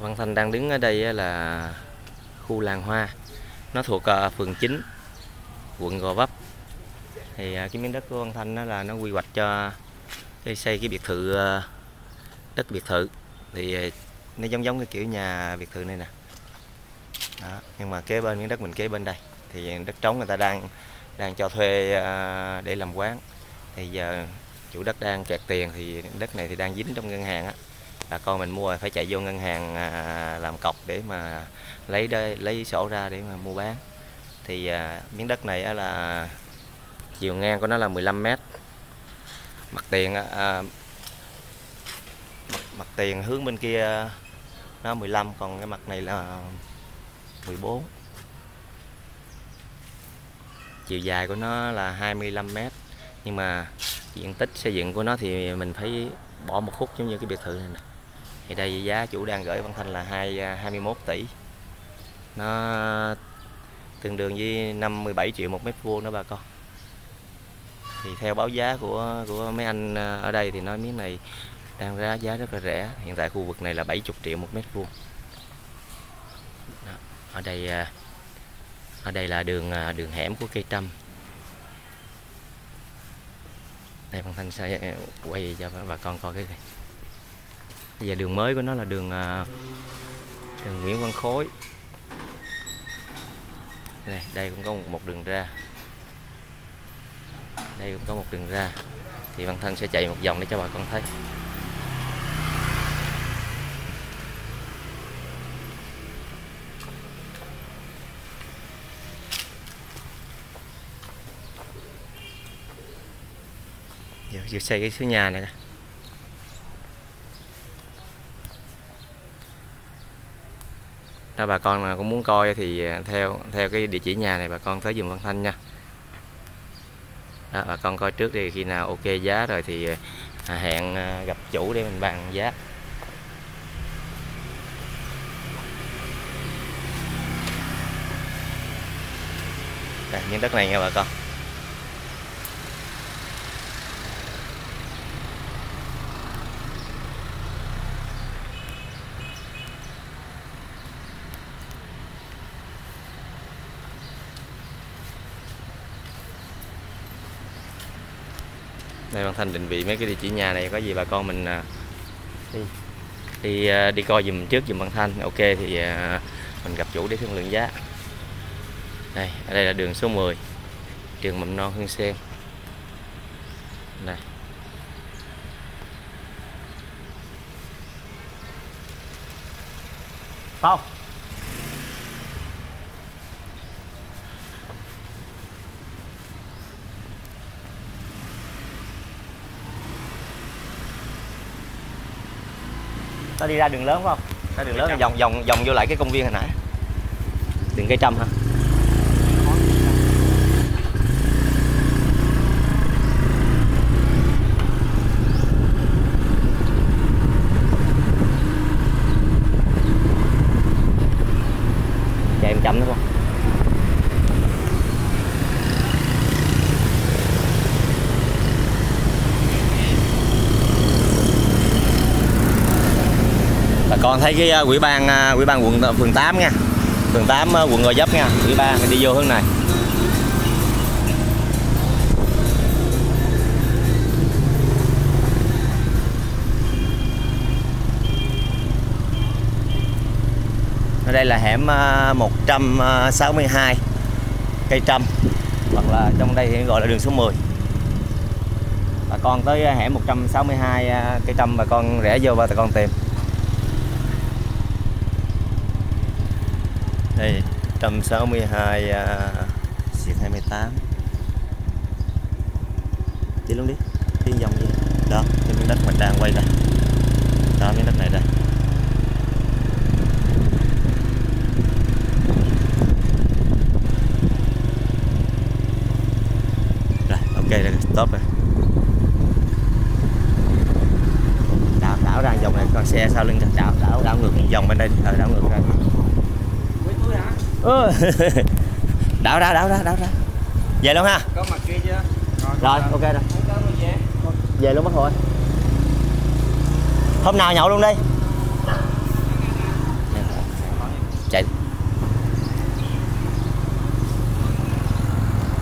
Văn Thanh đang đứng ở đây là khu làng hoa. Nó thuộc ờ, phường 9 quận Gò Vấp. Thì à, cái miếng đất của Văn Thanh đó là nó quy hoạch cho cái xây cái biệt thự ờ, đất biệt thự. Thì ờ, nó giống giống cái kiểu nhà biệt thự này nè. Đó. nhưng mà kế bên miếng đất mình kế bên đây. Thì đất trống người ta đang đang cho thuê để làm quán. Thì giờ chủ đất đang kẹt tiền thì đất này thì đang dính trong ngân hàng á bà con mình mua phải chạy vô ngân hàng à, làm cọc để mà lấy đây, lấy sổ ra để mà mua bán. Thì à, miếng đất này là chiều ngang của nó là 15 mét. Mặt tiền à, mặt, mặt tiền hướng bên kia nó 15 còn cái mặt này là 14 chiều dài của nó là 25 mét nhưng mà diện tích xây dựng của nó thì mình phải bỏ một khúc giống như cái biệt thự này nè thì đây giá chủ đang gửi Văn Thanh là 2 21 à, tỷ. Nó tương đương với 57 triệu một mét vuông đó bà con. Thì theo báo giá của của mấy anh à, ở đây thì nói miếng này đang ra giá rất là rẻ. Hiện tại khu vực này là 70 triệu một mét vuông. Ở đây à, ở đây là đường đường hẻm của cây trăm đây Văn Thanh sẽ quay cho bà con coi cái này bây giờ đường mới của nó là đường à, đường Nguyễn Văn Khối. Này đây cũng có một đường ra. Đây cũng có một đường ra. Thì Văn Thân sẽ chạy một vòng để cho bà con thấy. Vừa giờ xây cái số nhà này đó bà con mà cũng muốn coi thì à, theo theo cái địa chỉ nhà này bà con tới dùng Văn Thanh nha. Đó, bà con coi trước đi khi nào ok giá rồi thì à, à, hẹn gặp chủ để mình bàn giá. Đây, những đất này nha bà con. Đây, Văn Thanh định vị mấy cái địa chỉ nhà này, có gì bà con mình à, đi. Đi à, đi coi dùm trước dùm Văn Thanh. Ok, thì à, mình gặp chủ để thương lượng giá. Đây, ở đây là đường số 10 trường mầm non Hương Sen. Này Không ta đi ra đường lớn phải không? Ra đường lớn vòng vòng vòng vô lại cái công viên hồi nãy. Đường cây trăm ha chạy em chậm đúng không còn thấy cái à, ủy ban à, ủy ban quận à, phường 8 nha. Phường 8 quận Gò Vấp nha. Ủy ban đi vô hướng này. Ở đây là hẻm 162 cây trăm hoặc là trong đây thì gọi là đường số 10 bà con tới hẻm 162 cây trăm bà con rẽ vô và bà con tìm. Đây 162 uh, xịt 28 đi luôn đi. Đi vòng gì? Đó cái miếng đất mình đang quay đây đó miếng đất này đây. Rồi ok rồi stop rồi. Đảo đảo ra vòng này con xe sau lưng. Đảo đảo đảo ngược vòng bên đây ờ, đảo ngược ra. đảo ra đảo ra đảo ra. Về luôn ha. Có mặt kia chưa? Rồi, rồi ok rồi. Về. Luôn bác hội hôm nào nhậu luôn đi. Chạy